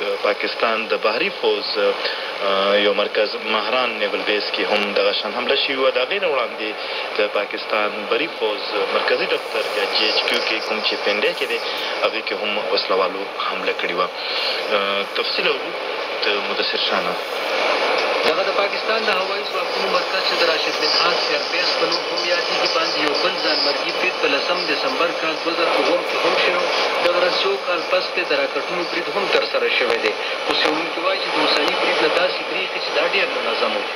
د پاکستان د بحري پوځ یو مرکز مهران نیول بیس کې هم دغه شان حمله شوې وه. د هغې نه وړاندې د پاکستان بري پوځ مرکزي دفتر یا جي ایچ کیو کې کوم چې پنډۍ کې دی هغې کې هم وسله والو حمله کړې وه. تفصیل اورو د مدثر شاه نه. دغه د پاکستان د هوایي ځواکونو مرکز چې د راشد بن هاس ایر بیس په نوم هم یادیږي باندې یو بل ځانمرګي برید په لسم دسمبر کال دوه زره اووم کې هم شوی او دغه راز یو کال پس پرې د راکټونو برید هم ترسره شوی دی خو څیړونکي وایي چې د اوسني برید نه داسې بریښي چې دا ډیر منظم و.